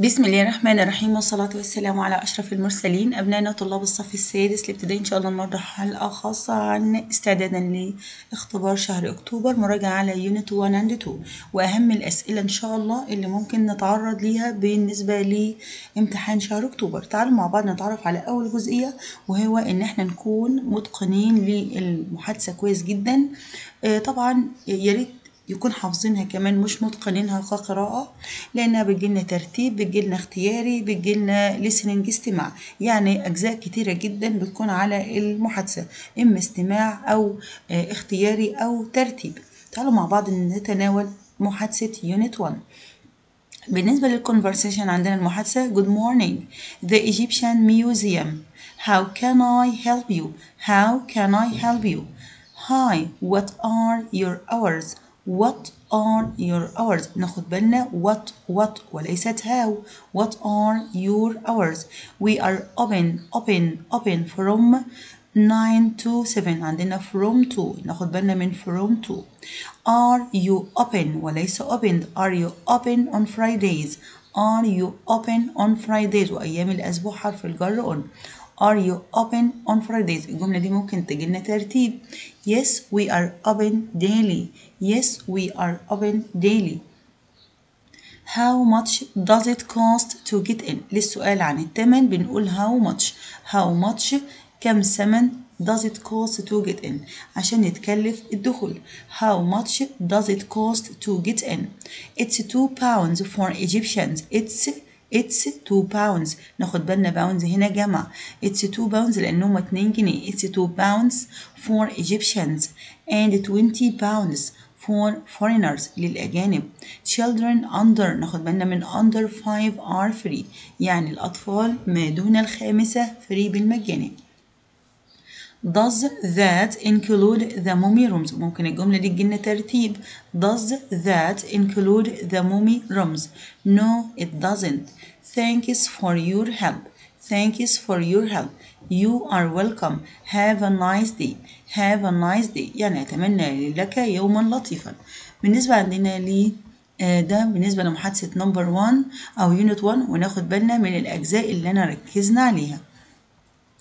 بسم الله الرحمن الرحيم والصلاة والسلام على أشرف المرسلين أبنائنا طلاب الصف السادس الابتدائي إن شاء الله النهاردة حلقة خاصة عن استعدادا لاختبار شهر أكتوبر مراجعة على يونت 1 and 2 وأهم الأسئلة إن شاء الله اللي ممكن نتعرض ليها بالنسبة لامتحان شهر أكتوبر. تعالوا مع بعض نتعرف على أول جزئية وهو إن إحنا نكون متقنين للمحادثة كويس جدا. آه، طبعا يا ريت يكون حافظينها كمان مش متقنينها كقراءة لأنها بتجيلنا ترتيب بتجيلنا اختياري بتجيلنا listening استماع. يعني أجزاء كتيرة جدا بتكون على المحادثة إما استماع أو آه، اختياري أو ترتيب. تعالوا مع بعض نتناول محادثة يونت 1 بالنسبة للconversation عندنا المحادثة Good morning. The Egyptian Museum. How can I help you? How can I help you? Hi What are your hours? What are your hours ناخد بالنا what what وليست how What are your hours We are open open open from 9 to 7 عندنا from to ناخد بالنا من from to Are you open وليس opened Are you open on Fridays Are you open on Fridays وأيام الأسبوع حرف الجر on Are you open on Fridays الجملة دي ممكن تجي لنا ترتيب Yes we are open daily Yes we are open daily How much does it cost to get in للسؤال عن الثمن بنقول how much how much كم ثمن does it cost to get in عشان نتكلف الدخول how much does it cost to get in it's two pounds for Egyptians it's it's two pounds ناخد بالنا pounds هنا جمع it's two pounds لأنهم 2 جنيه it's two pounds for Egyptians and 20 pounds for foreigners للأجانب children under ناخد بالنا من under 5 are free يعني الأطفال ما دون الخامسة free بالمجاني Does that include the mummy rooms ممكن الجملة دي تجيلنا ترتيب Does that include the mummy rooms No it doesn't Thanks for your help Thanks for your help You are welcome Have a nice day Have a nice day يعني أتمنى لك يوما لطيفا بالنسبة عندنا ل آه، ده بالنسبة لمحادثة number 1 أو unit 1 وناخد بالنا من الأجزاء اللي أنا ركزنا عليها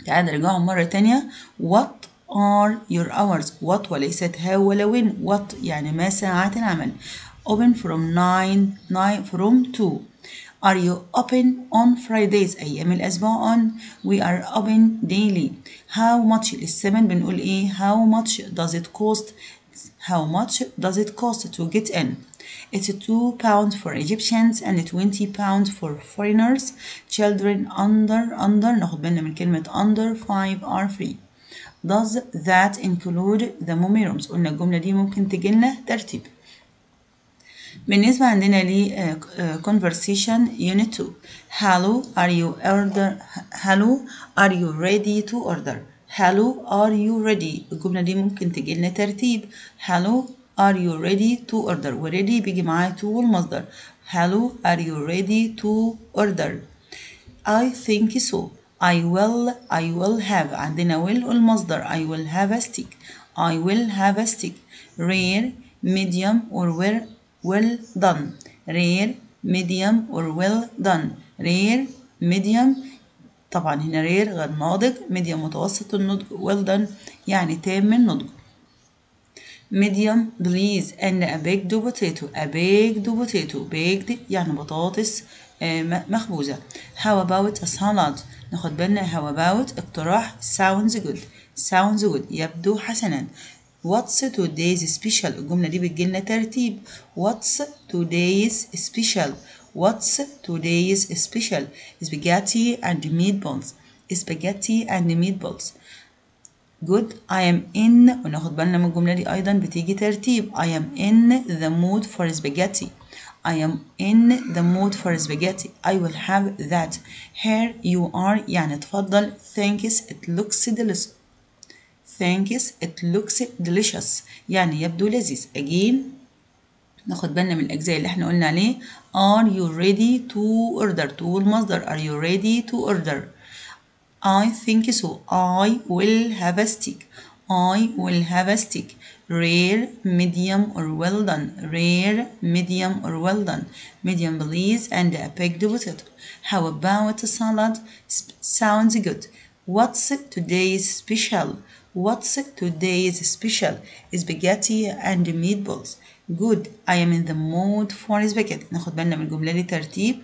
تعال نرجعهم مرة تانية What are your hours What وليست how ولا when What يعني ما ساعات العمل Open from 9 9 from 2 Are you open on Fridays أيام الأسبوع on We are open daily How much للثمن بنقول إيه How much does it cost How much does it cost to get in It's 2 pounds for Egyptians and 20 pounds for foreigners. Children under under ناخد بالنا من كلمة under 5 are free. Does that include the mummy rooms؟ قلنا الجملة دي ممكن تجيلنا ترتيب. بالنسبة عندنا ل uh, conversation unit 2 Hello are you order Hello are you ready to order Hello are you ready الجملة دي ممكن تجيلنا ترتيب Hello are you ready to order وready بيجي معاه to والمصدر Hello are you ready to order I think so I will I will have عندنا will والمصدر I will have a stick I will have a stick rare medium or well well done rare medium or well done rare medium طبعا هنا rare غير ناضج medium متوسط النضج well done يعني تام النضج medium please and a baked potato a baked potato baked يعني بطاطس آه، مخبوزة how about a salad ناخد بالنا how about اقتراح sounds good sounds good يبدو حسنا what's today's special الجملة دي بتجيلنا ترتيب what's today's special what's today's special spaghetti and meatballs spaghetti and meatballs good I am in وناخد بالنا من الجملة دي أيضا بتيجي ترتيب I am in the mood for spaghetti I am in the mood for spaghetti I will have that here you are يعني تفضل thanks it looks delicious thanks it looks delicious يعني يبدو لذيذ again ناخد بالنا من الأجزاء اللي إحنا قلنا عليه are you ready to order to المصدر are you ready to order I think so. I will have a stick. I will have a steak rare medium or well done. Rare medium or well done. Medium please and a baked potato how about a salad sounds good. What's today's special what's today's special spaghetti and meatballs good I am in the mood for spaghetti ناخد بالنا من الجملة دي ترتيب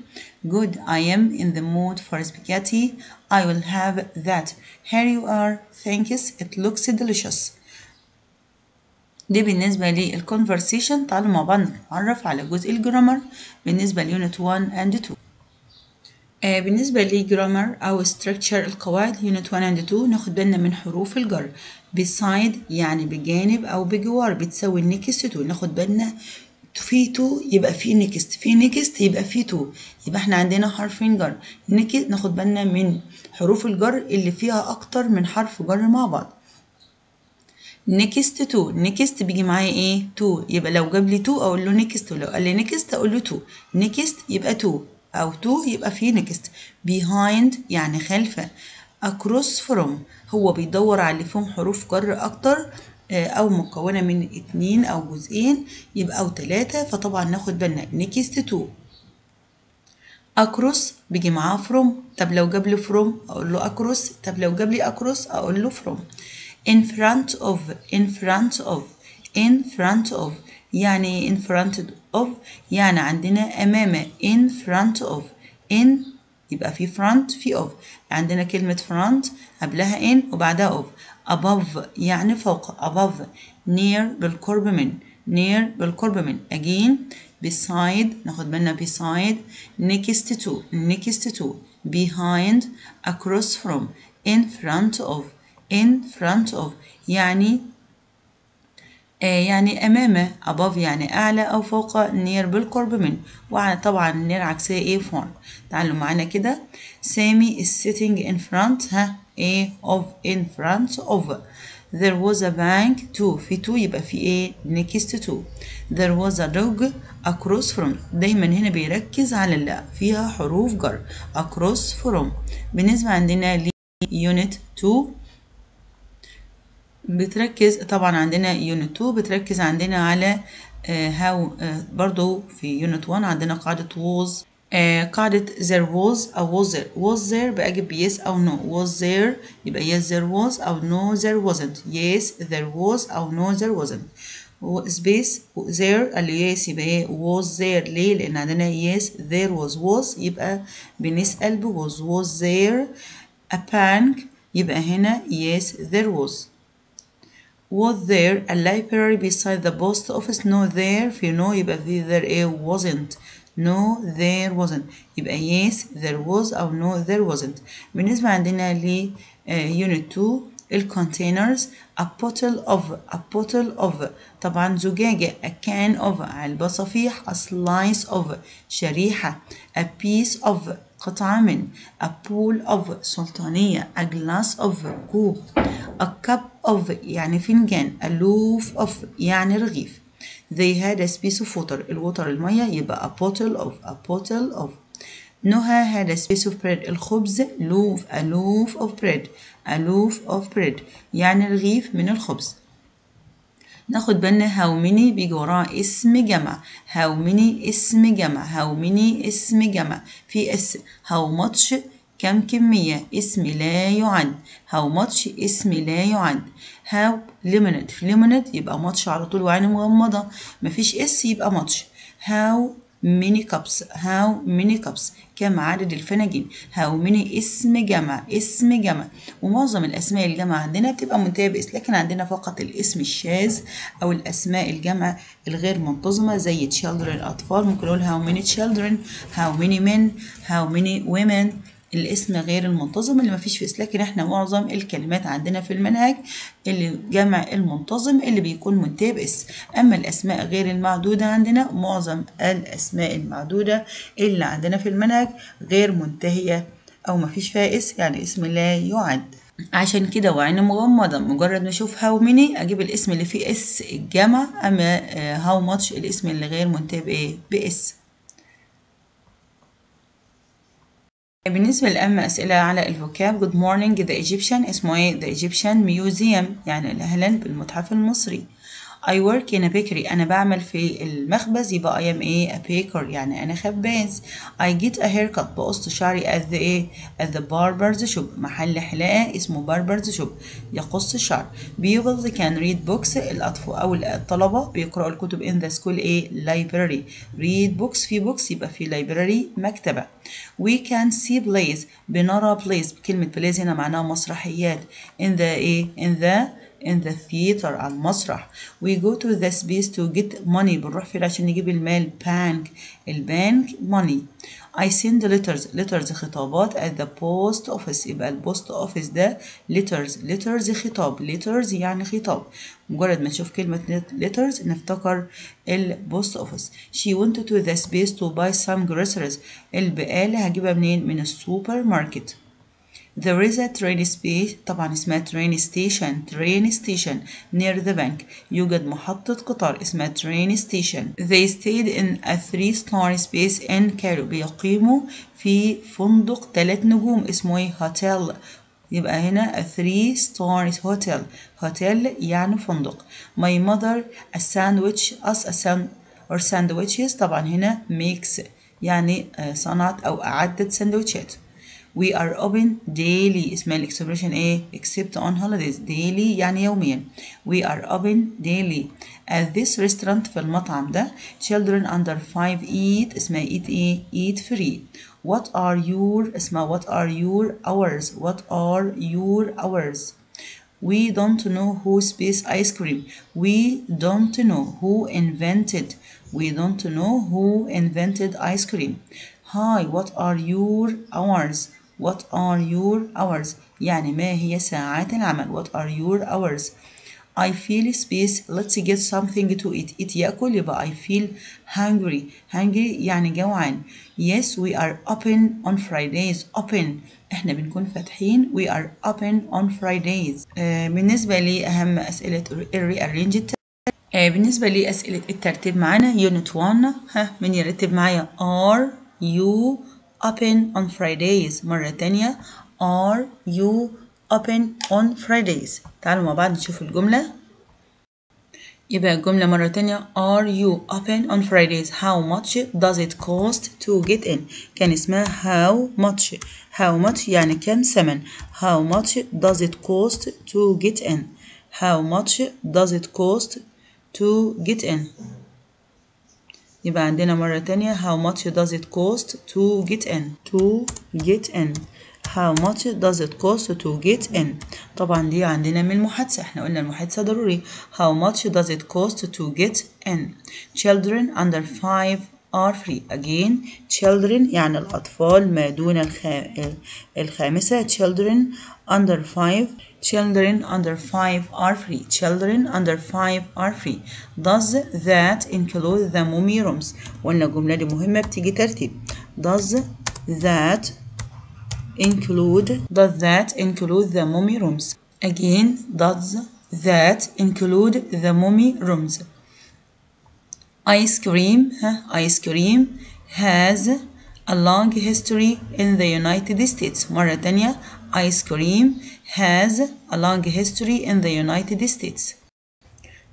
good I am in the mood for spaghetti I will have that here you are thanks it looks delicious دي بالنسبة للconversation تعالوا مع بعض نتعرف على جزء الجرامر بالنسبة ليونت 1 and 2 آه بالنسبة لجرامر أو structure القواعد يونت 1 and 2 ناخد بالنا من حروف الجر beside يعني بجانب أو بجوار بتساوي next to. ناخد بالنا في to يبقى في next في next يبقى في to يبقى إحنا عندنا حرفين جر next ناخد بالنا من حروف الجر اللي فيها أكتر من حرف جر مع بعض. next to next بيجي معايا إيه؟ to يبقى لو جاب لي to أقول له next ولو قال لي next أقول له to next يبقى to أو to يبقى فيه next behind يعني خلفه. Across from. هو بيدور على اللي فيهم حروف جر أكتر أو مكونة من اتنين أو جزئين يبقى أو تلاتة فطبعا ناخد بالنا. next to. Across بيجي معاه from. طب لو جاب لي from أقول له across. طب لو جاب لي across أقول له from. In front of. In front of. In front of. يعني in front of يعني عندنا أمام in front of in يبقى في front في of عندنا كلمة front قبلها in وبعدها of above يعني فوق above near بالقرب من near بالقرب من again beside ناخد بالنا beside next to next to behind across from in front of in front of يعني آه يعني أمامه above يعني أعلى أو فوق near بالقرب من وطبعا near عكسها إيه far تعالوا معانا كده. سامي is sitting in front ها إيه of in front of. There was a bank to في to يبقى في إيه next to. There was a dog across from. دايما هنا بيركز على اللي فيها حروف جر. across from. بالنسبة عندنا unit 2 بتركز طبعا عندنا يونت 2 بتركز عندنا على هاو برضو في يونت 1 عندنا قاعدة was قاعدة there was أو was there was there بأجيب yes أو no was there يبقى yes there was أو no there wasn't yes there was أو no there wasn't space there قال yes يبقى إيه was there ليه لأن عندنا yes there was was يبقى بنسأل ب was was there a bank يبقى هنا yes there was was there a library beside the post office no there في no يبقى في there ايه wasn't no there wasn't يبقى yes there was أو no there wasn't بالنسبة عندنا ل uh, unit 2 ال containers a bottle of a bottle of طبعا زجاجة a can of علبة صفيح a slice of شريحة a piece of قطعة من a bowl of سلطانية a glass of كوب a cup of يعني فنجان a loaf of يعني رغيف they had a piece of water الوتر المية يبقى a bottle of a bottle of نهى had a piece of bread الخبز loaf a loaf of bread a loaf of bread يعني رغيف من الخبز ناخد بالنا how many بيجي وراها اسم جمع. how many اسم جمع. how many اسم جمع. في s how much كم كمية. اسم لا يعد. how much اسم لا يعد. how lemonade. في lemonade يبقى much على طول وعين مغمضة. مفيش s يبقى much. how many cups. How many cups? كم عدد الفناجين؟ How many? اسم جمع. اسم جمع. ومعظم الأسماء الجمع عندنا بتبقى منتهية ب s لكن عندنا فقط الاسم الشاذ أو الأسماء الجمع الغير منتظمة زي children الأطفال ممكن نقول how many children how many men how many women. الاسم غير المنتظم اللي مفيش في لكن إحنا معظم الكلمات عندنا في المنهج اللي جمع المنتظم اللي بيكون منتهي باسم أما الأسماء غير المعدودة عندنا معظم الأسماء المعدودة اللي عندنا في المنهج غير منتهية أو مفيش فيها اسم يعني اسم لا يعد. عشان كده وعين مغمضة. مجرد ما أشوف how many أجيب الاسم اللي فيه s الجمع. أما how much الاسم اللي غير منتهي بايه ب s. بالنسبة لأهم أسئلة على ال vocab. Good morning the Egyptian. اسمه إيه؟ The Egyptian Museum يعني أهلا بالمتحف المصري. I work in a bakery أنا بعمل في المخبز يبقى I am إيه a baker يعني أنا خباز I get a haircut بقص شعري at the إيه at the barber's shop محل حلاقة اسمه barber's shop يقص الشعر pupils can read books الأطفال أو الطلبة بيقرأوا الكتب in the school إيه library read books في books يبقى في library مكتبة we can see plays بنرى plays كلمة plays هنا معناها مسرحيات in the إيه in the in the theater على المسرح we go to the space to get money بنروح فين عشان نجيب المال bank البنك money I send letters letters خطابات at the post office يبقى ال post office ده letters letters خطاب letters يعني خطاب مجرد ما نشوف كلمة letters نفتكر ال post office she went to the space to buy some groceries البقالة هجيبها منين من السوبر ماركت There is a train space طبعا اسمها train station train station near the bank يوجد محطة قطار اسمها train station They stayed in a three star space in Cairo بيقيموا في فندق ثلاث نجوم اسمه إيه hotel يبقى هنا a three stars hotel hotel يعني فندق My mother a sandwich us a sand or sandwiches طبعا هنا makes يعني صنعت أو أعدت سندوتشات We are open daily اسمها الاكسبريشن ايه except on holidays daily يعني يوميا We are open daily at this restaurant في المطعم ده children under 5 eat اسمها eat ايه eat free What are your اسمها what are your hours What are your hours We don't know who space ice cream. We don't know who invented. We don't know who invented ice cream. Hi, what are your hours? What are your hours? يعني ما هي ساعات العمل? What are your hours? I feel space. Let's get something to eat. Eat يأكل يبقى I feel hungry. Hungry يعني جوعان. Yes, we are open on Fridays. Open. احنا بنكون فاتحين. We are open on Fridays. آه بالنسبة لأهم أسئلة الريارينج آه بالنسبة لأسئلة الترتيب معانا Unit 1 ها من يرتب معايا Are you open on Fridays مرة تانية are you open on Fridays تعالوا مع بعض نشوف الجملة يبقى الجملة مرة تانية are you open on Fridays how much does it cost to get in كان اسمها how much how much يعني كم ثمن how much does it cost to get in how much does it cost to get in يبقى عندنا مرة تانية how much does it cost to get in to get in how much does it cost to get in طبعا دي عندنا من المحادثة إحنا قلنا المحادثة ضروري how much does it cost to get in children under 5 are free again children يعني الأطفال ما دون الخا... الخامسة children under 5 children under 5 are free children under 5 are free does that include the mummy rooms وقلنا الجملة دي مهمة بتيجي ترتيب does that include does that include the mummy rooms again does that include the mummy rooms ice cream ice cream has a long history in the United States مرة تانية ice cream has a long history in the United States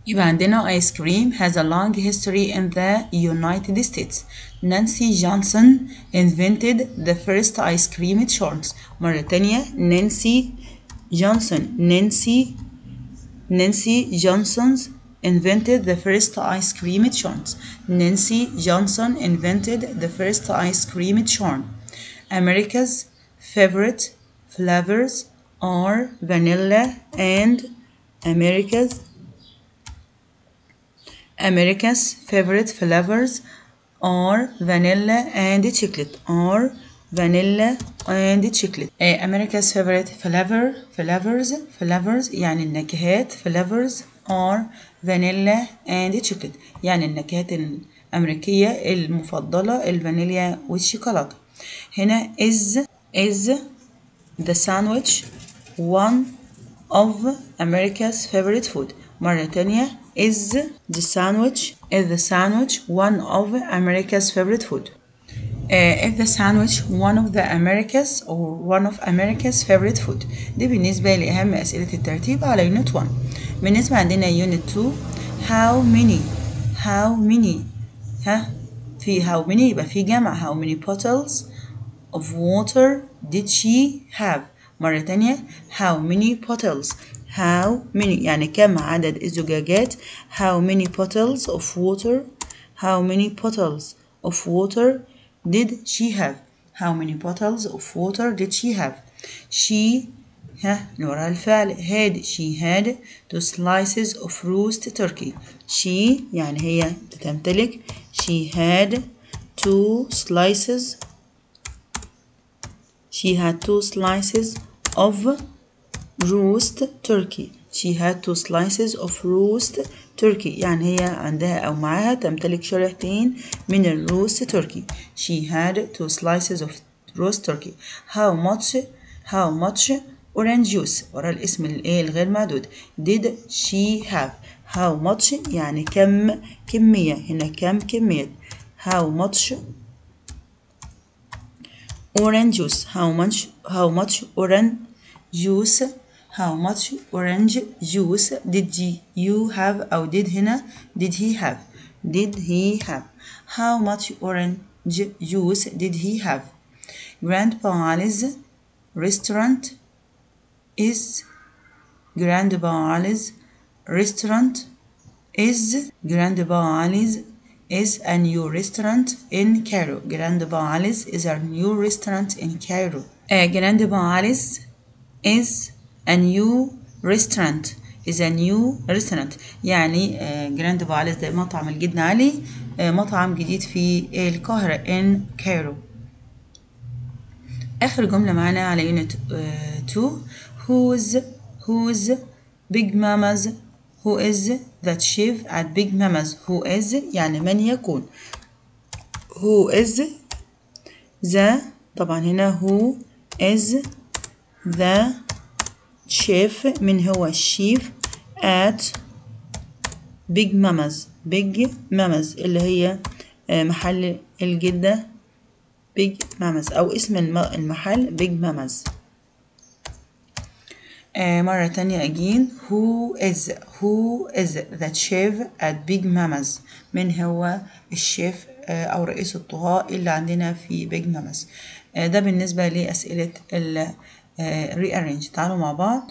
يبقى عندنا ice cream has a long history in the United States Nancy Johnson invented the first ice cream charts مرة تانية Nancy Johnson Nancy Nancy Johnson's invented the first ice cream charts Nancy Johnson invented the first ice cream chart America's favorite flavors are vanilla and America's America's favorite flavors are vanilla and chocolate are vanilla and chocolate uh, America's favorite flavor flavors flavors يعني النكهات flavors are vanilla and chocolate يعني النكهات الأمريكية المفضلة الفانيليا والشوكولاتة هنا is is the sandwich one of America's favorite food مرة تانية is the sandwich is the sandwich one of America's favorite food uh, if the sandwich one of the America's or one of America's favorite food دي بالنسبة لأهم أسئلة الترتيب على unit 1 بالنسبة عندنا unit 2 how many how many ها في how many يبقى في جمع how many bottles of water did she have مرة تانية how many bottles how many يعني كم عدد الزجاجات how many bottles of water how many bottles of water did she have how many bottles of water did she have she ها نورها الفعل had she had two slices of roast turkey she يعني هي تمتلك she had two slices she had two slices of roast turkey she had two slices of roast turkey يعني هي عندها أو معاها تمتلك شريحتين من الروست تركي she had two slices of roast turkey how much how much orange juice ورا الاسم الايه الغير معدود did she have how much يعني كم كمية هنا كم كمية how much orange juice how much how much orange juice how much orange juice did you have أو did هنا did he have did he have how much orange juice did he have Grandpa Ali's restaurant is Grandpa Ali's restaurant is Grandpa Ali's is a new restaurant in Cairo. Grandpa Ali's is a new restaurant in Cairo. Uh, Grandpa Ali's is a new restaurant is a new restaurant يعني جراند باليس ده مطعم الجدنا علي مطعم جديد في القاهرة in Cairo آخر جملة معانا على unit 2 who's who's big mama's who is that chef at big mama's who is يعني من يكون who is the طبعا هنا who is the chef من هو الشيف at big mama's big mama's اللي هي محل الجدة big mama's أو اسم المحل big mama's آه مرة تانية again. Who is who is the chef at Big Mama's? من هو الشيف آه أو رئيس الطهاة اللي عندنا في Big Mama's آه ده بالنسبة لأسئلة ال rearrange. تعالوا مع بعض.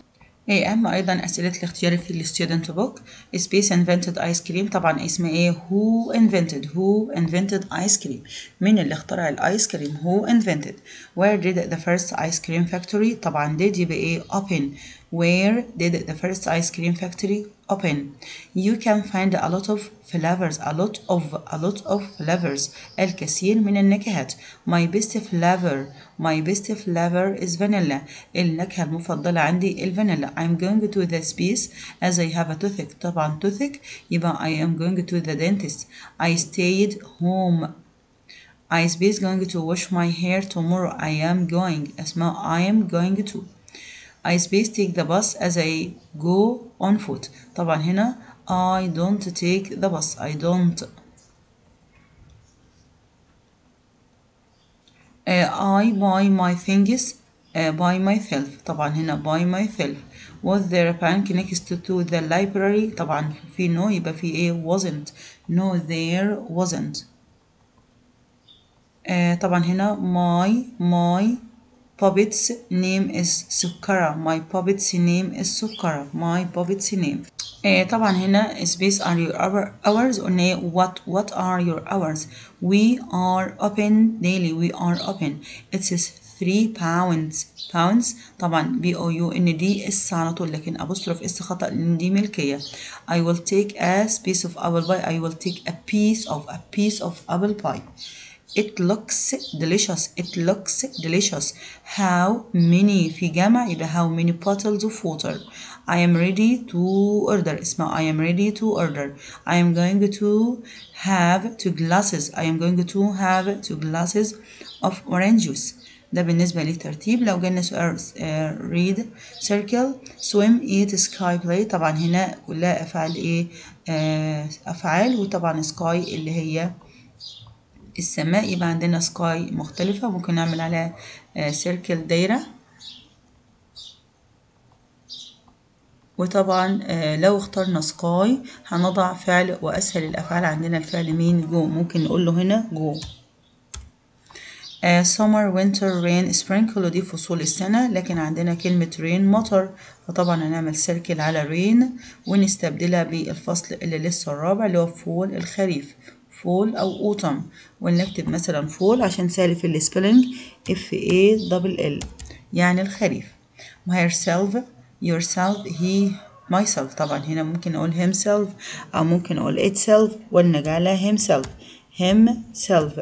إيه اهم أيضا أسئلة الاختيار في ال student book space invented ice cream طبعا اسمه إيه؟ who invented who invented ice cream مين اللي اخترع ال ice cream who invented. where did the first ice cream factory طبعا did يبقى إيه؟ open. where did the first ice cream factory open you can find a lot of flavors a lot of a lot of flavors الكثير من النكهات my best flavor my best flavor is vanilla النكهة المفضلة عندي الفانيلا I'm going to the space as I have a toothache طبعا toothache يبقى I am going to the dentist I stayed home I space going to wash my hair tomorrow I am going اسمها I am going to I space take the bus as I go on foot طبعا هنا I don't take the bus I don't uh, I buy my things uh, by myself طبعا هنا by myself was there a bank next to the library طبعا في no يبقى في ايه wasn't no there wasn't uh, طبعا هنا my my puppet's name is سكرة my puppet's name is سكرة my puppet's name آه طبعا هنا space are your hours قلنا ايه what what are your hours we are open daily we are open it is 3 pounds pounds طبعا بي او يو ان دي اس على طول لكن apostrophe اس خطأ لان دي ملكية I will take a piece of apple pie I will take a piece of a piece of apple pie It looks delicious. It looks delicious. How many في جمع يبقى how many bottles of water. I am ready to order. اسمها I am ready to order. I am going to have two glasses. I am going to have two glasses of orange juice. ده بالنسبة للترتيب لو جالنا سؤال uh, read circle swim eat sky play طبعا هنا كلها أفعال إيه uh, أفعال وطبعا sky اللي هي السماء يبقى عندنا سكاي مختلفة. ممكن نعمل عليها circle دايرة. وطبعا آه، لو اخترنا sky هنضع فعل وأسهل الأفعال عندنا. الفعل مين جو. ممكن نقول له هنا جو. آه، summer winter rain spring كل دي فصول السنة. لكن عندنا كلمة rain مطر فطبعا هنعمل circle على rain ونستبدلها بالفصل اللي لسه الرابع اللي هو fall الخريف. fall أو autumn ونكتب مثلا fall عشان سهل في ال spelling F A double L. يعني الخريف. Herself yourself he myself. طبعا هنا ممكن أقول himself أو ممكن أقول itself. ونجعلها himself. Himself.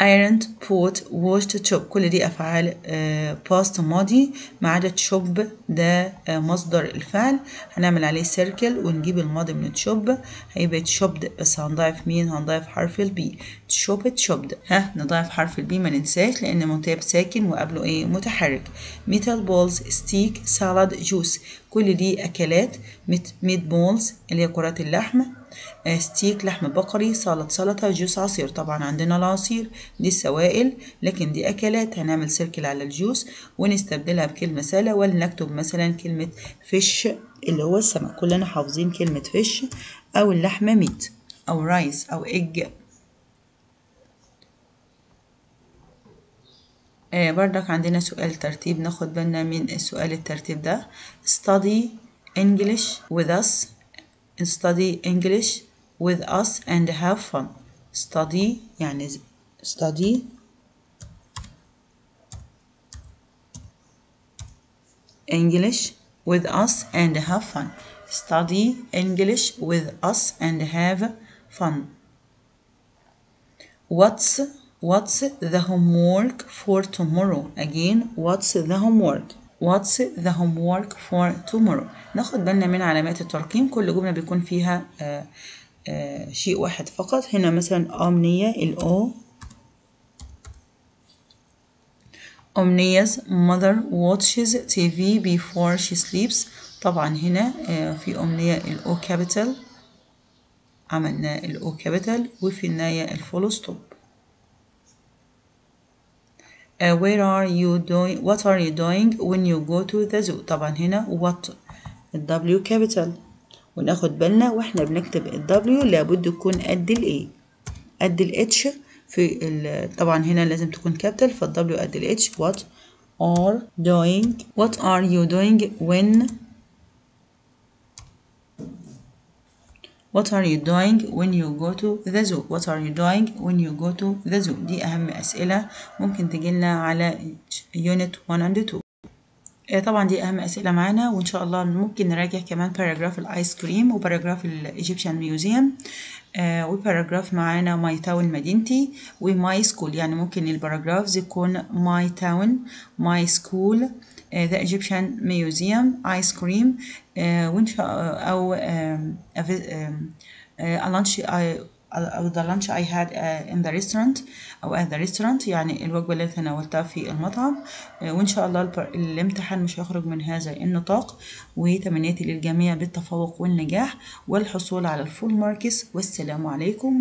Ironed put washed chop. كل دي أفعال آه، past ماضي ما عدا chop ده آه، مصدر الفعل. هنعمل عليه circle ونجيب الماضي من chop هيبقى chopped بس هنضيف مين؟ هنضيف حرف ال P chop chopped ها نضيف حرف ال P ما ننساش لأن منتهى ساكن وقبله إيه؟ متحرك. meatballs steak salad juice كل دي أكلات meatballs اللي هي كرات اللحم. آه، ستيك لحم بقري سلطة سلطة juice عصير. طبعا عندنا العصير دي السوائل لكن دي أكلات هنعمل circle على ال juice ونستبدلها بكلمة سهلة ولنكتب مثلا كلمة فيش اللي هو السمك. كلنا حافظين كلمة فيش أو اللحمة ميت أو رايس أو إج آه بردك عندنا سؤال ترتيب ناخد بالنا من السؤال الترتيب ده. Study English with us. study English with us and have fun study يعني ز- study English with us and have fun study English with us and have fun What's what's the homework for tomorrow? Again, what's the homework? What's the homework for tomorrow? ناخد بالنا من علامات الترقيم. كل جملة بيكون فيها آه آه شيء واحد فقط. هنا مثلا أمنية ال O أمنية mother watches TV before she sleeps. طبعا هنا آه في أمنية ال O capital. عملنا ال O capital وفي النهاية ال full stop. Uh, where are you doing what are you doing when you go to the zoo طبعا هنا what W capital وناخد بالنا وإحنا بنكتب W لابد يكون قد ال A قد ال H في ال طبعا هنا لازم تكون capital فال W قد ال H what are doing what are you doing when What are you doing when you go to the zoo? What are you doing when you go to the zoo? دي أهم أسئلة ممكن تجيلنا على unit 1 and 2 آه، طبعا دي أهم أسئلة معانا وإن شاء الله ممكن نراجع كمان paragraph ال ice cream و paragraph ال Egyptian Museum آه و paragraph معانا my town مدينتي و my school يعني ممكن ال paragraph يكون my town my school the Egyptian Museum ice cream وإن شاء a vi- آم، آه، I أو the lunch I had in the restaurant أو at the restaurant يعني الوجبة اللي تناولتها في المطعم. آه، وإن شاء الله الامتحان مش هيخرج من هذا النطاق. وتمنياتي للجميع بالتفوق والنجاح والحصول على الفول ماركس والسلام عليكم.